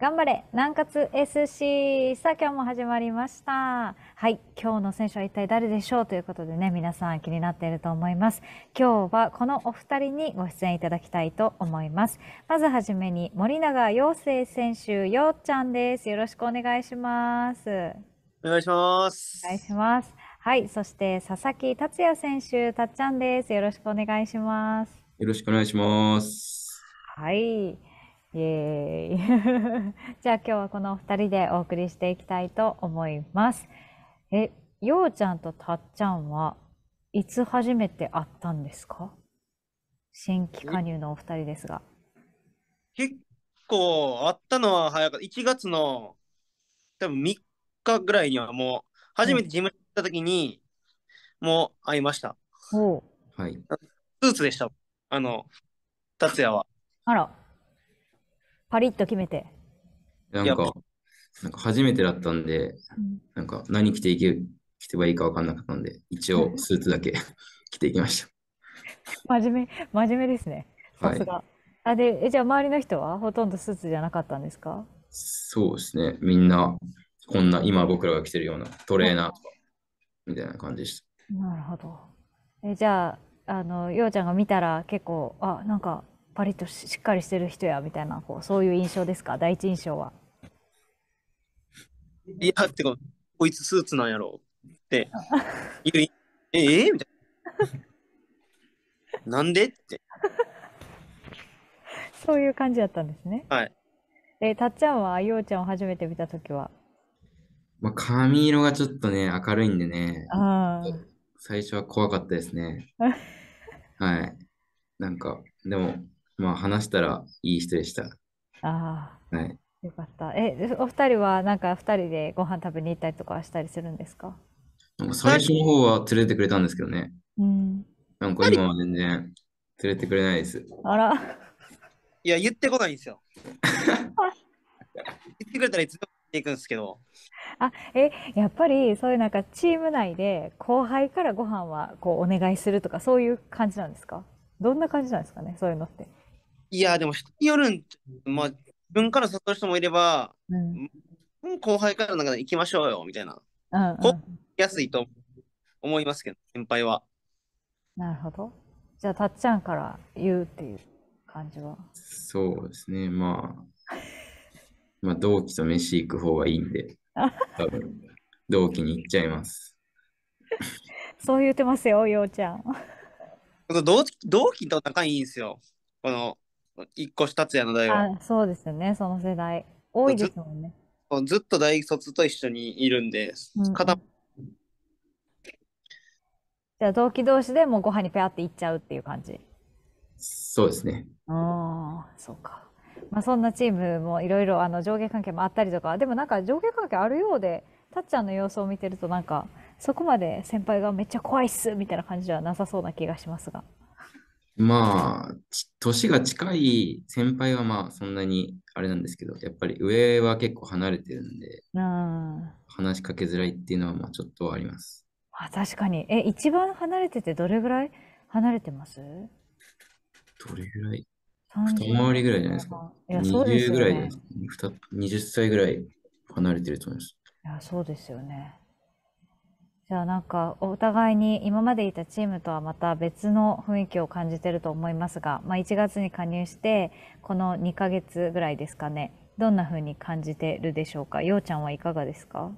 頑張れ南葛 SC さあ今日も始まりました。はい今日の選手は一体誰でしょうということでね皆さん気になっていると思います。今日はこのお二人にご出演いただきたいと思います。まずはじめに森永陽生選手ようちゃんです。よろしくお願いします。お願いします。お願いします。はいそして佐々木達也選手たっちゃんです。よろしくお願いします。よろしくお願いします。はいイエーイ じゃあ今日はこのお二人でお送りしていきたいと思いますえようちゃんとたっちゃんはいつ初めて会ったんですか？新規加入のお二人ですが結構あったのは早かった。1月の多分3日ぐらいにはもう初めて事務所行った時にもう会いました。ほうはい。スーツでした。あの、達也は。あらパリッと決めて、なんか、なんか初めてだったんで、なんか何着ていけ、着てばいいか分かんなかったんで、一応スーツだけ 着ていきまし真面目真面目ですね。さすが、あでえじゃあ周りの人はほとんどスーツじゃなかったんですか？そうですね。みんな、こんな、今僕らが着てるようなトレーナーみたいな感じでしなるほど。えじゃああのようちゃんが見たら結構あなんかパとししっかりしてる人やみたいなこうそういう印象ですか？第一印象は。いや、ってか、こいつスーツなんやろって言う。え、え？みたいな。なんでって。そういう感じだったんですね。はい。えたっちゃんはようちゃんを初めて見たときは？た。まあ、髪色がちょっとね、明るいんでね、あ最初は怖かったですね。はい。なんか、でも、まあ話したらいい人でした。ああはい。あよかった。えお二人はなんか二人でご飯食べに行ったりとかしたりするんですか？なんか最初の方は連れてくれたんですけどね。うん。なんか今は全然連れてくれないです。あら。いや、言ってこないんですよ。言ってくれたらいつでも言っていくんですけど。あえやっぱりそういうなんかチーム内で後輩からご飯はこうお願いするとかそういう感じなんですか？どんな感じなんですかねそういうのって。いや、でも人によるん、まあ、自分から誘う人もいれば、うんうん後輩からなんか行きましょうよ、みたいな。うんうんこ安いと思いますけど、先輩は。なるほど。じゃあたっちゃんから言うっていう感じは？そうですね。まあ、まあ同期と飯行く方がいいんで、多分同期に行っちゃいます。そう言ってますよようちゃん。同期同期と仲いいんですよ。この、一個下達也の代は。あそうですよねその世代多いですもんね。ずっと大卒と一緒にいるんでうんうん、片じゃあ同期同士でもうご飯にペアって行っちゃうっていう感じ？そうですね。ああそうか。まあそんなチームもいろいろあの上下関係もあったりとかでもなんか上下関係あるようでたっちゃんの様子を見てるとなんかそこまで先輩がめっちゃ怖いっすみたいな感じではなさそうな気がしますが。まあ、ち年が近い先輩はまあそんなにあれなんですけど、やっぱり上は結構離れてるんで、うん。ま話しかけづらいっていうのはまあちょっとあります。あ確かに。え、一番離れててどれぐらい離れてます？どれぐらい？30二回りぐらいじゃないですか。いや、そうです20よねぐらいで。す。ふた20歳ぐらい離れてると思います。いや、そうですよね。じゃあなんかお互いに今までいたチームとはまた別の雰囲気を感じてると思いますが、まあ、1月に加入してこの2ヶ月ぐらいですかね。どんな風に感じてるでしょうか？ようちゃんはいかがですか？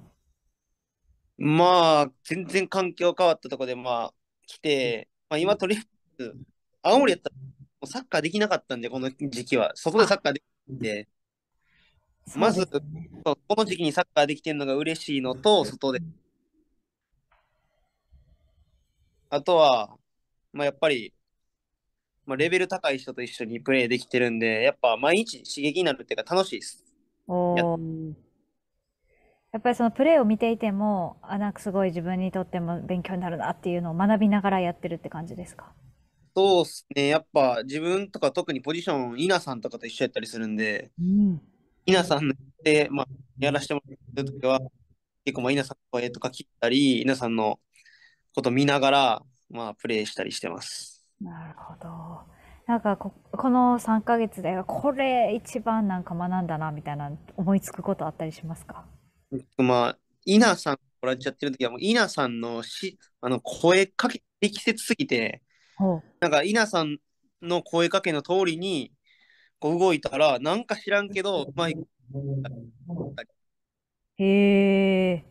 まあ、全然環境変わったとこで、まあ、来て、まあ、今とりあえず、青森やったら、もうサッカーできなかったんで、この時期は。外でサッカーできるんで、まずこの時期にサッカーできてるのが嬉しいのと、外で。あとは、まあ、やっぱり、まあ、レベル高い人と一緒にプレーできてるんで、やっぱ毎日刺激になるっていうか楽しいです。おーやっぱりそのプレーを見ていてもあなんかすごい自分にとっても勉強になるなっていうのを学びながらやってるって感じですか？そうっすね。やっぱ自分とか特にポジション、稲さんとかと一緒やったりするんで、うん稲さんで、まあ、やらせてもらってるときは、結構、まあ、稲さんの声とか聞いたり、稲さんのこと見ながら、まあ、プレイしたりしてます。なるほど。なんかこ、この3ヶ月で、これ一番なんか学んだな、みたいな思いつくことあったりしますか？まあ、稲さんもらっちゃってる時は、もう稲さんのしあの声かけ、適切すぎて。なんか稲さんの声かけの通りにこう動いたら、なんか知らんけど、まあ、へえ。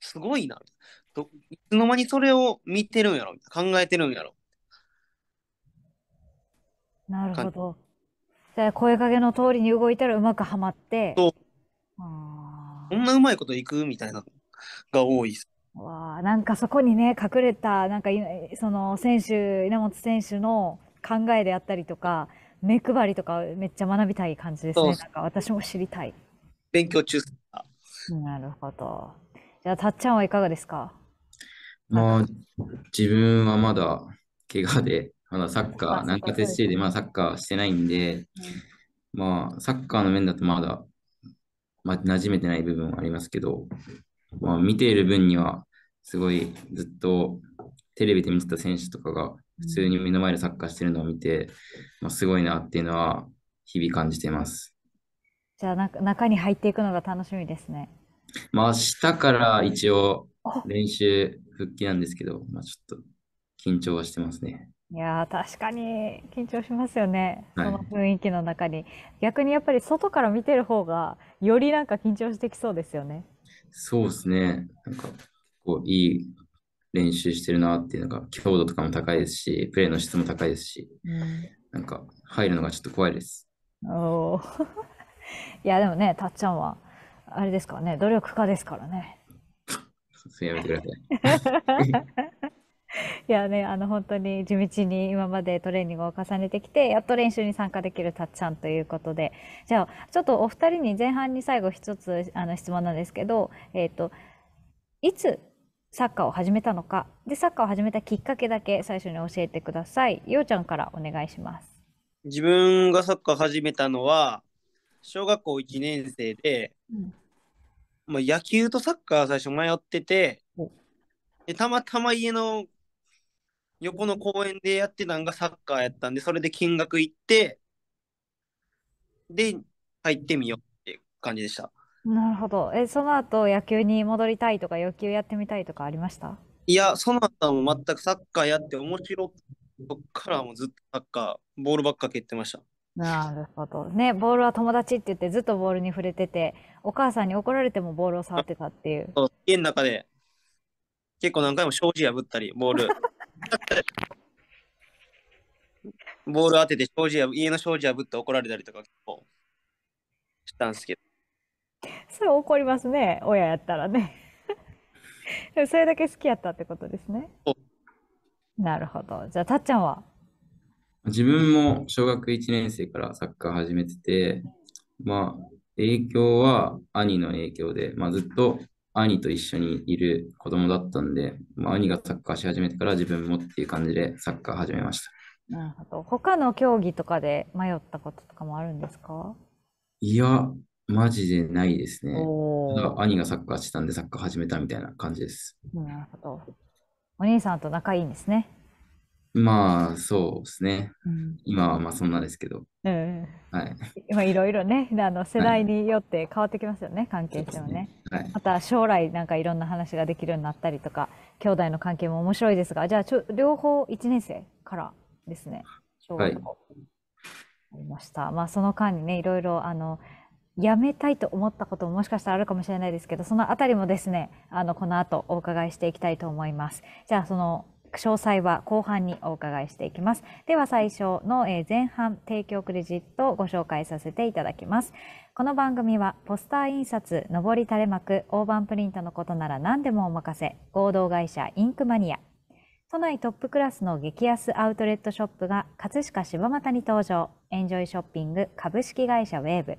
すごいな。どいつの間にそれを見てるんやろ？考えてるんやろ？なるほど。じゃあ、声かけの通りに動いたらうまくはまって。そうあこんなうまいこといくみたいなのが多いです。ーわあ、なんかそこにね、隠れた、なんかい、その選手、稲本選手の考えであったりとか、目配りとかめっちゃ学びたい感じですね。なんか私も知りたい。勉強中なるほど。じゃあ、たっちゃんはいかがですか？まあ、自分はまだ怪我で、まだサッカまあー、軟化徹してで、まあサッカーしてないんで、まあ、サッカーの面だとまだ、まあ、馴染めてない部分はありますけど、まあ、見ている分には、すごいずっとテレビで見てた選手とかが、普通に目の前でサッカーしてるのを見て、まあ、すごいなっていうのは、日々感じています。じゃあ、なんか中に入っていくのが楽しみですね。まあ、明日から一応あ練習復帰なんですけど、まあ、ちょっと緊張はしてますね。いやー、確かに緊張しますよね。そはいの雰囲気の中に。逆にやっぱり外から見てる方が、よりなんか緊張してきそうですよね。そうですね。なんか、こう、いい練習してるなっていうのが、強度とかも高いですし、プレーの質も高いですし、なんか、入るのがちょっと怖いです。おー いや、でもね、たっちゃんは、あれですからね、努力家ですからね。それやめてください。いやね、あの本当に地道に今までトレーニングを重ねてきて、やっと練習に参加できるたっちゃんということで、じゃあ、ちょっとお二人に前半に最後一つあの質問なんですけど、えっと、いつサッカーを始めたのか、で、サッカーを始めたきっかけだけ最初に教えてください。ようちゃんからお願いします。自分がサッカー始めたのは、小学校1年生で、うんまあ、野球とサッカー最初迷っててお、でたまたま家の横の公園でやってたんがサッカーやったんで、それで見学行って、で、入ってみようって感じでした。なるほど。え、その後野球に戻りたいとか、野球やってみたいとかありました？いや、その後も全くサッカーやって面白く、そっからもうずっとサッカー、ボールばっか蹴ってました。なるほど。ね、ボールは友達って言ってずっとボールに触れてて、お母さんに怒られてもボールを触ってたっていう。そう家の中で結構何回も障子破ったり、ボール。ボール当てて障子破家の障子破って怒られたりとか結構したんですけど。それ怒りますね、親やったらね。それだけ好きやったってことですねそ。なるほど。じゃあ、たっちゃんは？自分も小学1年生からサッカー始めてて、まあ、影響は兄の影響で、まあ、ずっと兄と一緒にいる子供だったんで、まあ、兄がサッカーし始めてから自分もっていう感じでサッカー始めました。なるほど。他の競技とかで迷ったこととかもあるんですか？いや、マジでないですね。兄がサッカーしてたんでサッカー始めたみたいな感じです。なるほど。お兄さんと仲いいんですね。まあ、そうですね。うん。今はまあそんなですけど、うん。はい。今いろいろね、あの世代によって変わってきますよね、関係性はね。はい。また将来なんかいろんな話ができるようになったりとか、兄弟の関係も面白いですが、じゃあちょ両方1年生からですね。小学校。ありました。まあその間にね、いろいろあの、やめたいと思ったことももしかしたらあるかもしれないですけど、そのあたりもですね、あの、この後お伺いしていきたいと思います。じゃあその詳細は後半にお伺いしていきます。では最初の、え前半提供クレジットをご紹介させていただきます。この番組はポスター印刷、上り垂れ幕、大判プリントのことなら何でもお任せ、合同会社インクマニア。都内トップクラスの激安アウトレットショップが葛飾柴又に登場。エンジョイショッピング株式会社ウェーブ。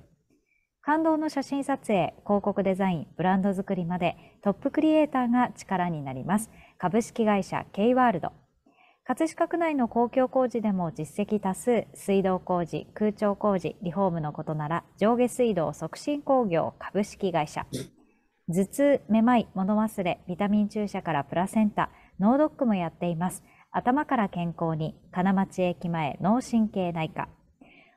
感動の写真撮影、広告デザイン、ブランド作りまでトップクリエイターが力になります。株式会社 K ワールド。葛飾区内の公共工事でも実績多数、水道工事、空調工事、リフォームのことなら上下水道促進工業株式会社。頭痛、めまい、物忘れ、ビタミン注射からプラセンタ、脳ドックもやっています。頭から健康に金町駅前脳神経内科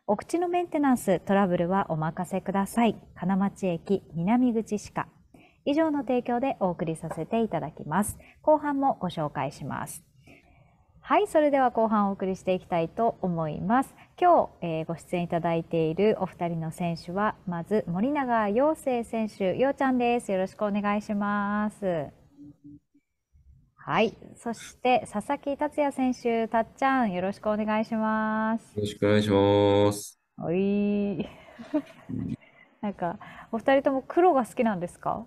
お口のメンテナンストラブルはお任せください金町駅南口歯科以上の提供でお送りさせていただきます後半もご紹介しますはい、それでは後半お送りしていきたいと思います。今日、えーご出演いただいているお二人の選手は、まず森永陽生選手、陽ちゃんです。よろしくお願いします。はい、そして佐々木達也選手、たっちゃん、よろしくお願いします。よろしくお願いします。おい。なんか、お二人とも黒が好きなんですか？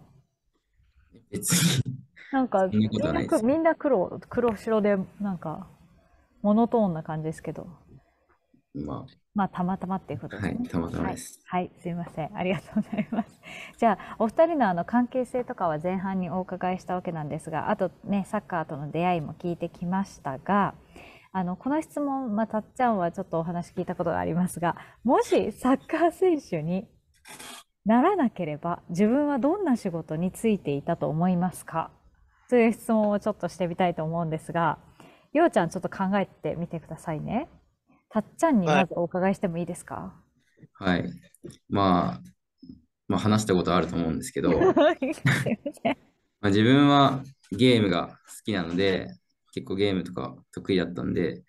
別に、なんか、そんなみんな黒、黒白で、なんか、モノトーンな感じですけど、ままあ、たまたまっていうことあ、ですね。はい、たまたまです。はい、すいません。ありがとうございます。じゃあ、お二人のあの関係性とかは前半にお伺いしたわけなんですが、あとね、サッカーとの出会いも聞いてきましたが、あの、この質問、まあ、たっちゃんはちょっとお話聞いたことがありますが、もしサッカー選手にならなければ、自分はどんな仕事についていたと思いますか？という質問をちょっとしてみたいと思うんですが、ようちゃんちょっと考えてみてくださいね。たっちゃんにまずお伺いしてもいいですか、はい。まあ、まあ話したことあると思うんですけど、ま自分はゲームが好きなので、結構ゲームとか得意だったんで、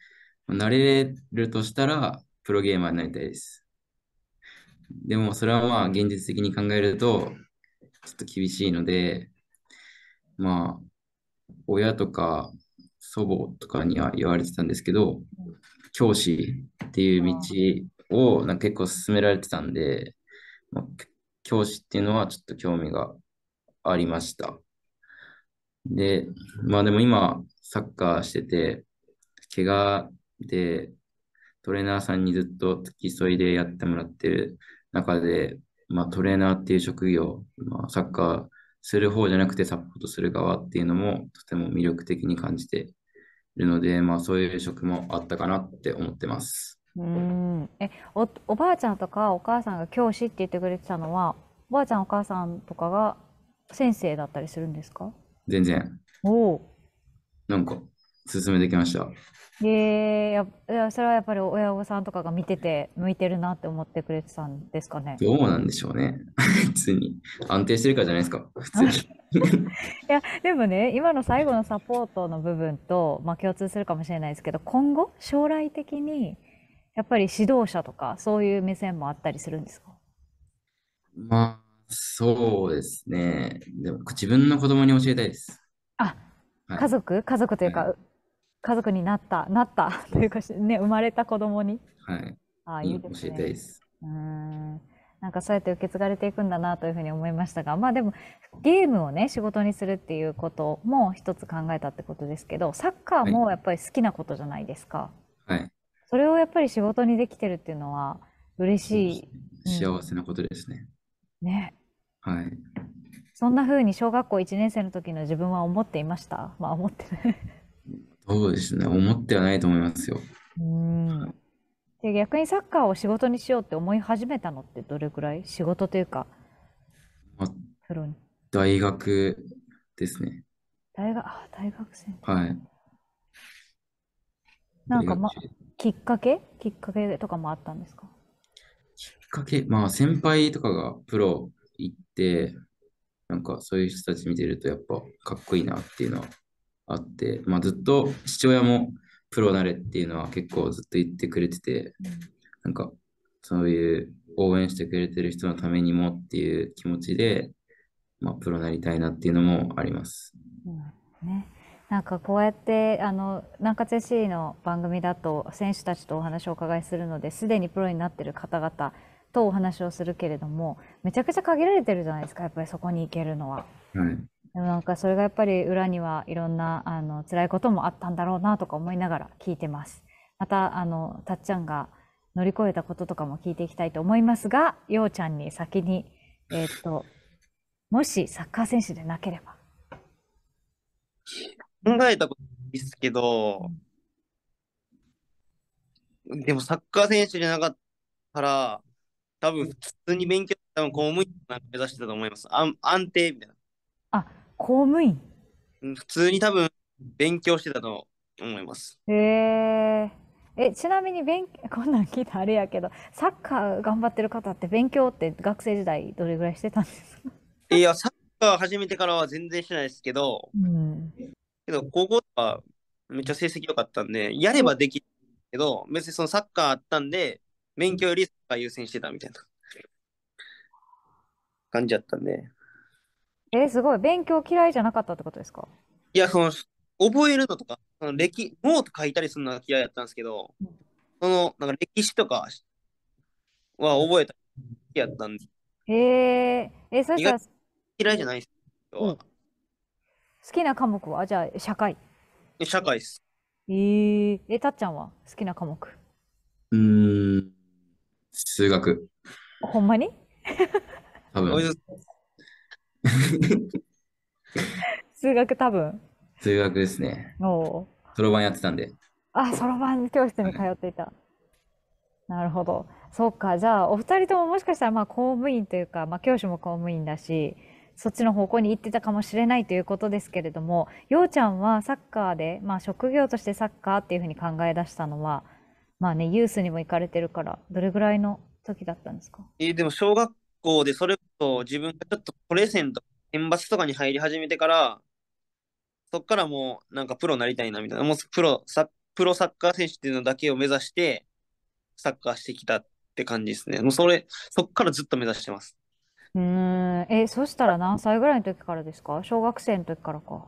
まあ慣れるとしたら、プロゲーマーになりたいです。でも、それはまあ、現実的に考えると、ちょっと厳しいので、まあ、親とか祖母とかには言われてたんですけど、教師っていう道をなんか結構勧められてたんで、まあ、教師っていうのはちょっと興味がありました。で、まあでも今、サッカーしてて、怪我でトレーナーさんにずっと付き添いでやってもらってる中で、まあトレーナーっていう職業、まあ、サッカーする方じゃなくてサポートする側っていうのもとても魅力的に感じているので、まあそういう職もあったかなって思ってます。うーん。え、お、おばあちゃんとかお母さんが教師って言ってくれてたのは、おばあちゃんお母さんとかが先生だったりするんですか？全然、おお。なんか進めてきました。えー、や、いや、それはやっぱり親御さんとかが見てて向いてるなって思ってくれてたんですかね？どうなんでしょうね。普通に。安定してるからじゃないですか。普通に。いや、でもね、今の最後のサポートの部分と、まあ共通するかもしれないですけど、今後、将来的に、やっぱり指導者とか、そういう目線もあったりするんですか？まあ、そうですね。でも、自分の子供に教えたいです。あ、はい家族？家族というか、は家族になった、なったというかし、ね、生まれた子供に。はい。あ、いいですね。たいです。うーん。なんかそうやって受け継がれていくんだなというふうに思いましたが、まあでもゲームをね、仕事にするっていうことも一つ考えたってことですけど、サッカーもやっぱり好きなことじゃないですか。はい。それをやっぱり仕事にできてるっていうのは嬉しい。幸せなことですね。ね。はい。そんな風に小学校1年生の時の自分は思っていました？まあ思ってない。そうですね。思ってはないと思いますよ。うーん。で、逆にサッカーを仕事にしようって思い始めたのってどれくらい？仕事というか、まあ、プロに。大学ですね。大学、あ、大学生。はい。なんかま、きっかけ？きっかけとかもあったんですか？きっかけ、まあ先輩とかがプロ行って、なんかそういう人たち見てるとやっぱかっこいいなっていうのはあって、まあずっと父親もプロなれっていうのは結構ずっと言ってくれてて、なんかそういう応援してくれてる人のためにもっていう気持ちで、まあプロなりたいなっていうのもあります。うんね、なんかこうやってあの南葛 FC の番組だと選手たちとお話をお伺いするのですでにプロになってる方々とお話をするけれどもめちゃくちゃ限られてるじゃないですかやっぱりそこに行けるのは。はい。でもなんかそれがやっぱり裏にはいろんなあの辛いこともあったんだろうなとか思いながら聞いてます。またあのたっちゃんが乗り越えたこととかも聞いていきたいと思いますが、ようちゃんに先にえっともしサッカー選手でなければ。考えたことないですけど、でもサッカー選手じゃなかったら、多分普通に勉強、多分公務員なんか目指してたと思います。安安定みたいな。公務員？うん普通に多分勉強してたと思います。へえ。え、ちなみに勉、こんなん聞いたらあれやけど、サッカー頑張ってる方って勉強って学生時代どれぐらいしてたんですか？いや、サッカー始めてからは全然してないですけど、うん。けど高校はめっちゃ成績良かったんで、やればできるけど、別にそのサッカーあったんで、勉強よりサッカー優先してたみたいな感じだったんで。え、すごい。勉強嫌いじゃなかったってことですか？いや、その、覚えるのとか、その歴、ノート書いたりするのが嫌いだったんですけどうん、その、なんか歴史とかは覚えたりやったんで、へえ。え、そしたら好嫌いじゃないです。うんきな科目は？じゃあ社会。社会です。えー、え、たっちゃんは？好きな科目うーん、数学、ほんまに？多分。数学多分。数学ですね。おうそろばんやってたんで。あ、そろばん教室に通っていた。なるほど。そうか。じゃあ、お二人とももしかしたら、まあ、公務員というか、まあ、教師も公務員だし、そっちの方向に行ってたかもしれないということですけれども、ようちゃんはサッカーで、まあ、職業としてサッカーっていうふうに考え出したのは、まあね、ユースにも行かれてるから、どれぐらいの時だったんですか？えでも小学校でそれこそ自分がちょっとプレゼント、選抜とかに入り始めてから、そっからもうなんかプロになりたいなみたいな、もうプロサ、プロサッカー選手っていうのだけを目指して、サッカーしてきたって感じですね。もうそれ、そっからずっと目指してます。うーん。え、そしたら何歳ぐらいの時からですか？小学生の時からか。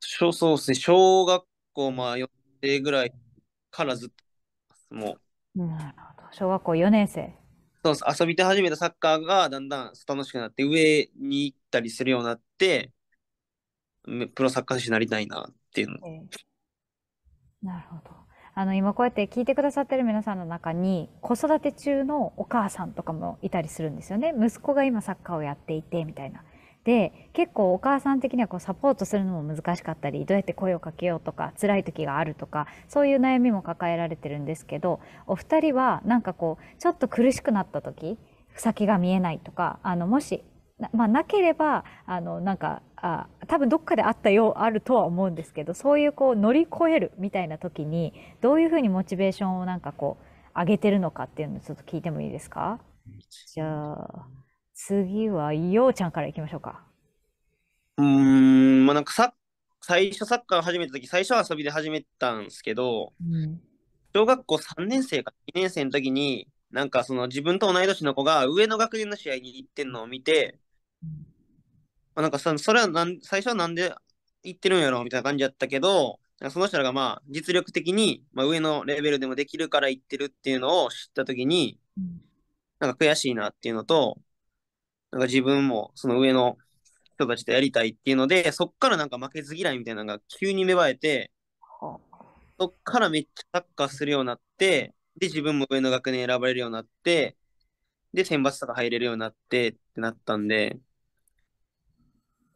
小そうですね、小学校まあ4年ぐらいからずっと、もう、なるほど。小学校4年生。そう遊びで始めたサッカーがだんだん楽しくなって、上に行ったりするようになって、プロサッカー選手になりたいなっていうの。えーなるほど。あの、今こうやって聞いてくださってる皆さんの中に、子育て中のお母さんとかもいたりするんですよね。息子が今サッカーをやっていて、みたいな。で、結構お母さん的にはこうサポートするのも難しかったり、どうやって声をかけようとか、辛い時があるとか、そういう悩みも抱えられてるんですけど、お二人はなんかこう、ちょっと苦しくなった時、先が見えないとか、あの、もし、なまあ、なければ、あの、なんか、あ、多分どっかであったよう、あるとは思うんですけど、そういうこう乗り越えるみたいな時に、どういうふうにモチベーションをなんかこう、上げてるのかっていうのをちょっと聞いてもいいですか？じゃあ、次は、ようちゃんからいきましょうか。うーん、まあなんかさ、最初サッカーを始めた時、最初は遊びで始めたんですけど、うん。小学校3年生か2年生の時に、なんかその自分と同い年の子が上の学年の試合に行ってんのを見て、まあ、なんかそそれはなん最初はなんで行ってるんやろみたいな感じだったけど、その人らがまあ実力的に、まあ、上のレベルでもできるから行ってるっていうのを知った時に、うんなんか悔しいなっていうのと、なんか自分もその上の人たちとやりたいっていうので、そっからなんか負けず嫌いみたいなのが急に芽生えて、はそっからめっちゃサッカーするようになって、で、自分も上の学年選ばれるようになって、で、選抜とか入れるようになってってなったんで、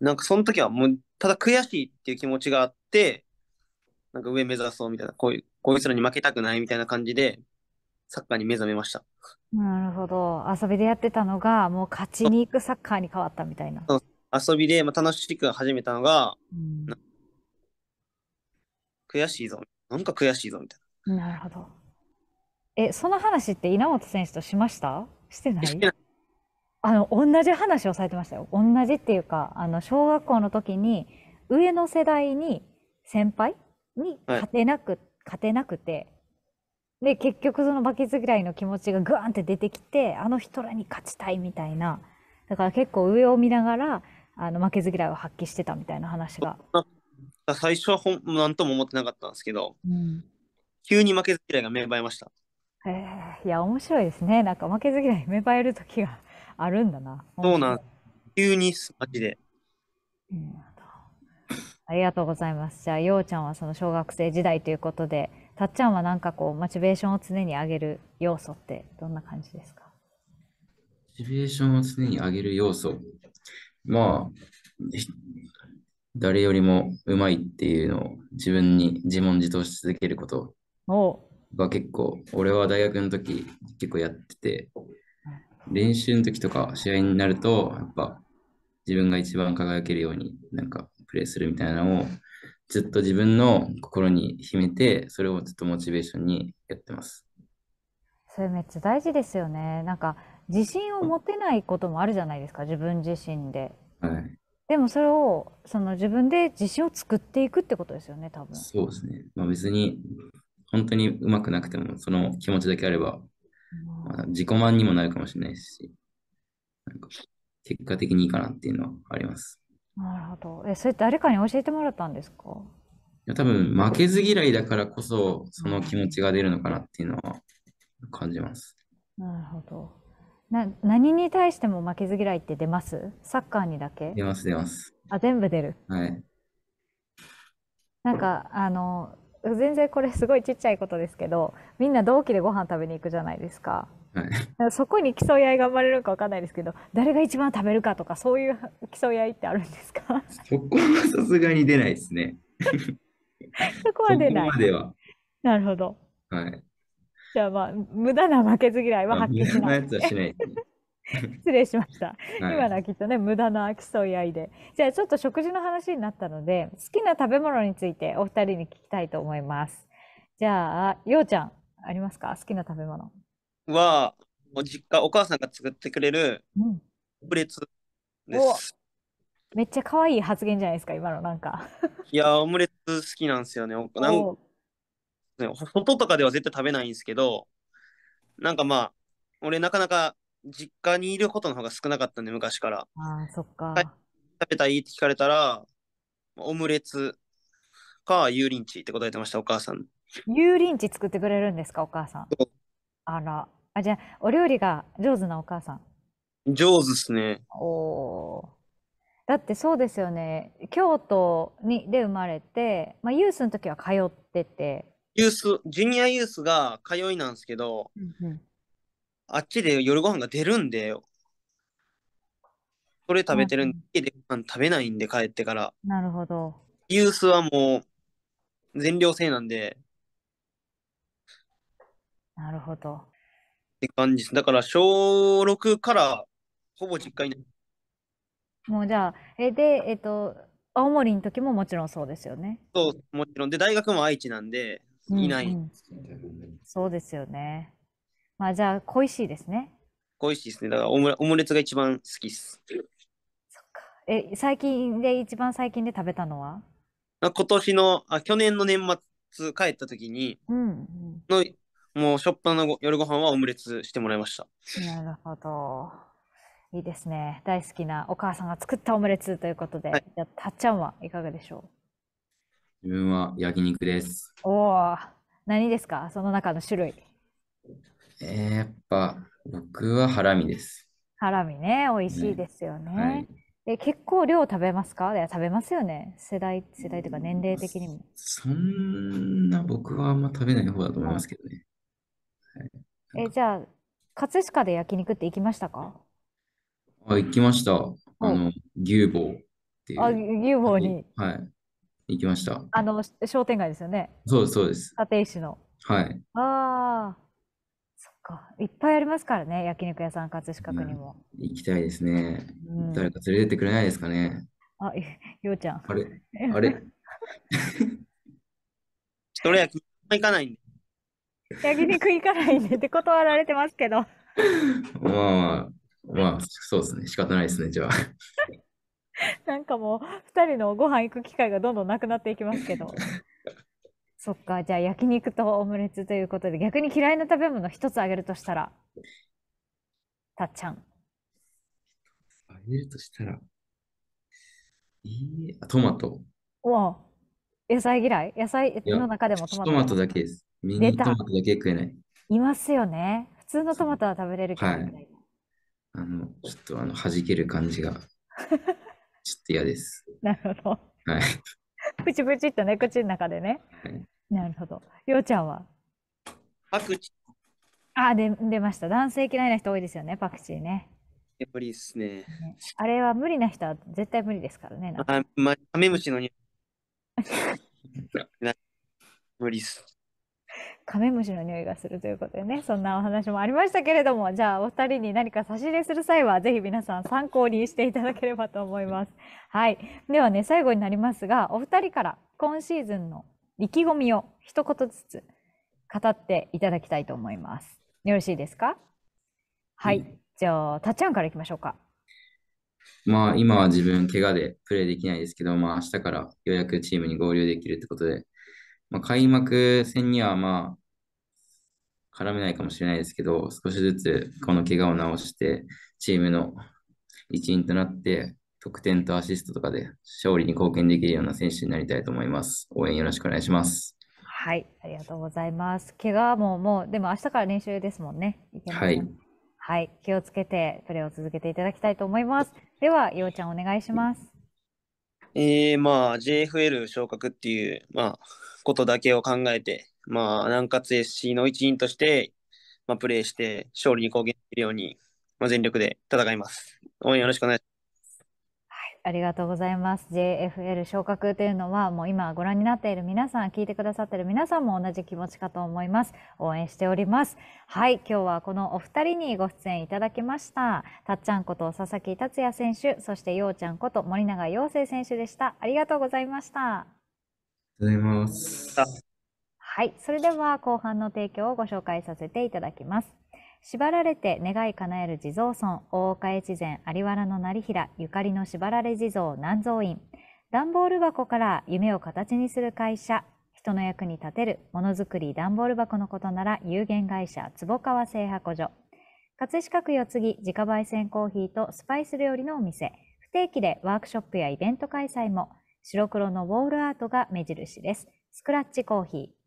なんかその時はもう、ただ悔しいっていう気持ちがあって、なんか上目指そうみたいな、こういう、こいつらに負けたくないみたいな感じで、サッカーに目覚めました。なるほど。遊びでやってたのが、もう勝ちに行くサッカーに変わったみたいな。遊びで、まあ、楽しく始めたのが、うん悔しいぞ。なんか悔しいぞ、みたいなるほど。え、その話って稲本選手としました？してなな。いあの、同じ話をされてましたよ。同じっていうか、あの、小学校の時に、上の世代に、先輩にはい勝てなく、勝てなくて、で、結局その負けず嫌いの気持ちがグワンって出てきて、あの人らに勝ちたいみたいな。だから結構上を見ながら、あの、負けず嫌いを発揮してたみたいな話が。最初はほん、なんとも思ってなかったんですけど、うん。急に負けず嫌いが芽生えました。へえ、いや、面白いですね。なんか負けず嫌い芽生える時があるんだな。そうなん面急にマジで。うんありがとうございます。じゃあ、ようちゃんはその小学生時代ということで、たっちゃんはなんかこう、モチベーションを常に上げる要素ってどんな感じですか？モチベーションを常に上げる要素。まあ、ひ誰よりもうまいっていうのを自分に自問自答し続けること。が結構、俺は大学の時結構やってて、練習の時とか試合になると、やっぱ自分が一番輝けるようになんかプレーするみたいなのをずっと自分の心に秘めて、それをずっとモチベーションにやってます。それめっちゃ大事ですよね。なんか自信を持てないこともあるじゃないですか、自分自身で。はい。でもそれをその自分で自信を作っていくってことですよね、多分。そうですね。まあ別に、本当に上手くなくても、その気持ちだけあれば、まあ、自己満にもなるかもしれないし、なんか結果的にいいかなっていうのはあります。なるほど。え、それ誰かに教えてもらったんですか？いや多分負けず嫌いだからこそ、その気持ちが出るのかなっていうのは感じます。なるほど。な、何に対しても負けず嫌いって出ます？サッカーにだけ？出ます、出ます。あ、全部出る？はい。なんか、あの、全然これすごいちっちゃいことですけど、みんな同期でご飯食べに行くじゃないですか。はい。そこに競い合いが生まれるかわかんないですけど、誰が一番食べるかとか、そういう競い合いってあるんですか？そこはさすがに出ないですね。そこは出ない。なるほど。はい。じゃあまあ、無駄な負けず嫌いはまあ発揮しない。ね。失礼しました。はい今のはきっとね、無駄な競い合いで。じゃあちょっと食事の話になったので、好きな食べ物についてお二人に聞きたいと思います。じゃあ、ようちゃん、ありますか？好きな食べ物。は、お実家、お母さんが作ってくれるうん。オムレツです。めっちゃ可愛い発言じゃないですか、今のなんか。いや、オムレツ好きなんですよね。なんおうね外とかでは絶対食べないんですけど、なんかまあ、俺なかなか実家にいることの方が少なかったんで、昔から。ああ、そっか。はい食べたいって聞かれたら、オムレツか油淋鶏って答えてました、お母さん。油淋鶏作ってくれるんですか、お母さんそう。あら。あ、じゃあ、お料理が上手なお母さん。上手っすね。おーだってそうですよね。京都にで生まれて、まあ、ユースの時は通ってて、ユース、ジュニアユースが通いなんですけど、あっちで夜ご飯が出るんで、それ食べてるんで、家でご飯食べないんで帰ってから。なるほど。ユースはもう全寮制なんで、なるほど。って感じです。だから小6からほぼ実家にもうじゃあ、え、で、えっと、青森の時ももちろんそうですよね。そう、もちろん。で、大学も愛知なんで、いない。うんうんそうですよね。まあじゃあ、恋しいですね。美味しいですね。だからオムレオムレツが一番好きっす。そっか。え、最近で、一番最近で食べたのは？今年の、あ、去年の年末帰った時に、うんうん。のもうしょっぱなのご夜ご飯はオムレツしてもらいました。なるほど。いいですね。大好きなお母さんが作ったオムレツということで、はいじゃあ、たっちゃんはいかがでしょ自分は焼肉です。うおお、何ですか？その中の種類。えー、やっぱ僕はハラミです。ハラミね、美味しいですよね。はい。え、結構量食べますか？いや、食べますよね。世代、世代というか年齢的にも。そんな僕はあんま食べない方だと思いますけどね。え、じゃあ、葛飾で焼肉って行きましたか？あ、行きました。あの、牛棒っていう。あ、牛房に、はい。行きました。あの、し商店街ですよね。そうです、そうです。立石の。はい。ああ、そっか。いっぱいありますからね、焼肉屋さん、葛飾区にも。行きたいですね。うん。誰か連れてってくれないですかね。あ、いようちゃん。あれあれ？それ焼き肉行かないんで。焼肉行かないんでって断られてますけど。まあまあ、まあ、そうですね。仕方ないですね、じゃあ。なんかもう、二人のご飯行く機会がどんどんなくなっていきますけど。そっか、じゃあ焼肉とオムレツということで、逆に嫌いな食べ物一つあげるとしたら、たっちゃん。あげるとしたら、えー、トマト。おう野菜嫌い？野菜の中でもトマトトマトだけです。ミニトマトだけ食えない。いますよね。普通のトマトは食べれるけどはい。あの、ちょっとあの、弾ける感じが、ちょっと嫌です。なるほど。はい。プチプチっとね、口の中でね。はいなるほど。ようちゃんは？パクチあ、で、出ました。男性嫌いな人多いですよね、パクチーね。ー無理っすね。ねあれは無理な人は絶対無理ですからね。あ、ま、カメムシの匂い。な無理っす。カメムシの匂いがするということでね、そんなお話もありましたけれども、じゃあお二人に何か差し入れする際は、ぜひ皆さん参考にしていただければと思います。はい。ではね、最後になりますが、お二人から今シーズンの意気込みを一言ずつ語っていただきたいと思います。よろしいですか？はい。うんじゃあ、たっちゃんからいきましょうか。まあ、今は自分、怪我でプレーできないですけど、まあ、明日からようやくチームに合流できるってことで、まあ、開幕戦にはまあ、絡めないかもしれないですけど、少しずつこの怪我を治して、チームの一員となって、得点とアシストとかで勝利に貢献できるような選手になりたいと思います。応援よろしくお願いします。はい。ありがとうございます。怪我ももう、でも明日から練習ですもんね。いけませんはい。はい。気をつけてプレーを続けていただきたいと思います。では、ようちゃんお願いします。えー、まあ、JFL 昇格っていう、まあ、ことだけを考えて、まあ、南葛 SC の一員として、まあ、プレーして、勝利に貢献できるように、まあ、全力で戦います。応援よろしくお願いしありがとうございます。JFL 昇格というのは、もう今ご覧になっている皆さん、聞いてくださっている皆さんも同じ気持ちかと思います。応援しております。はい、今日はこのお二人にご出演いただきました。たっちゃんこと佐々木達也選手、そしてようちゃんこと森永陽生選手でした。ありがとうございました。ありがとうございます。はい、それでは後半の提供をご紹介させていただきます。縛られて願い叶える地蔵尊、大岡越前有原の成平、ゆかりの縛られ地蔵南蔵院。段ボール箱から夢を形にする会社、人の役に立てるものづくり段ボール箱のことなら有限会社坪川製箱所。葛飾区四つ木自家焙煎コーヒーとスパイス料理のお店。不定期でワークショップやイベント開催も。白黒のウォールアートが目印です。スクラッチコーヒー。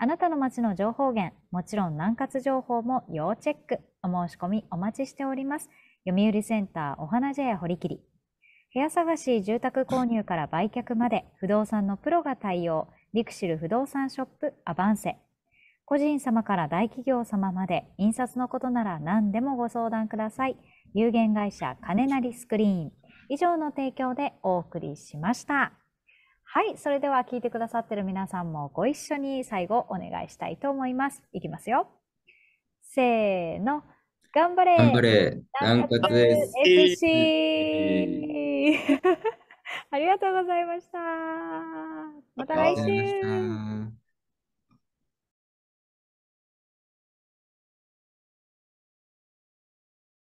あなたの街の情報源、もちろん南葛情報も要チェック。お申し込みお待ちしております。読売センターお花茶屋堀切。部屋探し、住宅購入から売却まで不動産のプロが対応。リクシル不動産ショップアバンセ。個人様から大企業様まで印刷のことなら何でもご相談ください。有限会社金成スクリーン。以上の提供でお送りしました。はい、それでは聞いてくださっている皆さんもご一緒に最後お願いしたいと思います。いきますよ。せーの。頑張れ頑張れ、南葛です。FC! ありがとうございました。また来週